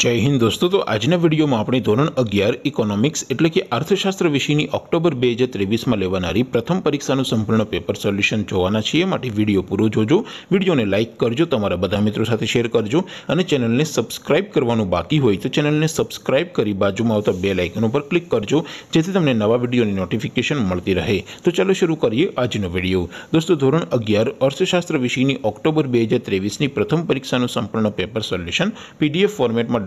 જય હિન્દ દોસ્તો તો આજના વિડીયોમાં આપણે ધોરણ અગિયાર ઇકોનોમિક્સ એટલે કે અર્થશાસ્ત્ર વિષયની ઓક્ટોબર બે હજાર ત્રેવીસમાં લેવાનારી પ્રથમ પરીક્ષાનું સંપૂર્ણ પેપર સોલ્યુશન જોવાના છીએ માટે વિડીયો પૂરો જોજો વિડીયોને લાઇક કરજો તમારા બધા મિત્રો સાથે શેર કરજો અને ચેનલને સબસ્ક્રાઇબ કરવાનું બાકી હોય તો ચેનલને સબસ્ક્રાઇબ કરી બાજુમાં આવતા બે લાઇકન ઉપર ક્લિક કરજો જેથી તમને નવા વિડીયોની નોટિફિકેશન મળતી રહે તો ચાલો શરૂ કરીએ આજનો વિડીયો દોસ્તો ધોરણ અગિયાર અર્થશાસ્ત્ર વિષયની ઓક્ટોબર બે હજાર ત્રેવીસની પ્રથમ પરીક્ષાનું સંપૂર્ણ પેપર સોલ્યુશન પીડીએફ ફોર્મેટમાં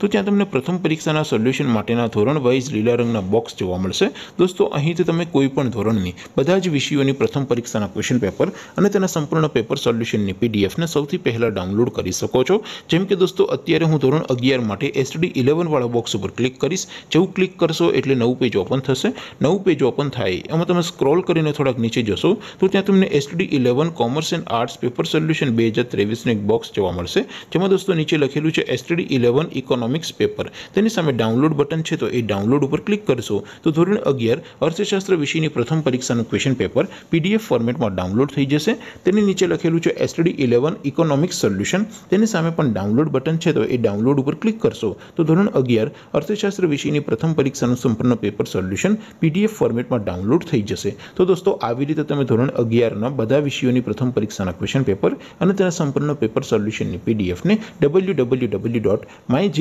તો ત્યાં તમને પ્રથમ પરીક્ષાના સોલ્યુશન માટેના ધોરણ વાઇઝ લીલા રંગના બોક્સ જોવા મળશે. દોસ્તો, અહીંથી તમે કોઈ પણ ધોરણની બધા જ વિષયોની પ્રથમ પરીક્ષાના ક્વેશ્ચન પેપર અને તેના સંપૂર્ણ પેપર સોલ્યુશનની પીડીએફને સૌથી પહેલાં ડાઉનલોડ કરી શકો છો. જેમ કે દોસ્તો, અત્યારે હું ધોરણ અગિયાર માટે એસડી ઇલેવનવાળા બોક્સ ઉપર ક્લિક કરીશ. જેવું ક્લિક કરશો એટલે નવું પેજ ઓપન થશે. નવું પેજ ઓપન થાય, એમાં તમે સ્ક્રોલ કરીને થોડાક નીચે જશો, તો ત્યાં તમને SD eleven commerce and arts paper solution બે હજાર ત્રેવીસનું એક બોક્સ જોવા મળશે. જેમાં દોસ્તો નીચે લખેલું છે એસટીડી ઇલેવન ઇકોનોમિક્સ પેપર તેની સામે ડાઉનલોડ બટન છે તો એ ડાઉનલોડ ઉપર ક્લિક કરશો તો ધોરણ અગિયાર અર્થશાસ્ત્ર વિષયની પ્રથમ પરીક્ષાનું ક્વેશ્ચન પેપર પીડીએફ ફોર્મેટમાં ડાઉનલોડ થઈ જશે તેની નીચે લખેલું છે એસટીડી ઇલેવન ઇકોનોમિક્સ સોલ્યુશન તેની સામે પણ ડાઉનલોડ બટન છે તો એ ડાઉનલોડ ઉપર ક્લિક કરશો તો ધોરણ અગિયાર અર્થશાસ્ત્ર વિષયની પ્રથમ પરીક્ષાનું સંપૂર્ણ પેપર સોલ્યુશન પીડીએફ ફોર્મેટમાં ડાઉનલોડ થઈ જશે તો દોસ્તો આવી રીતે તમે ધોરણ અગિયારના બધા વિષયોની પ્રથમ પરીક્ષાના ક્વેશ્ચન પેપર અને તેના સંપૂર્ણ પેપર સોલ્યુશનની પીડીએફને W W W dot my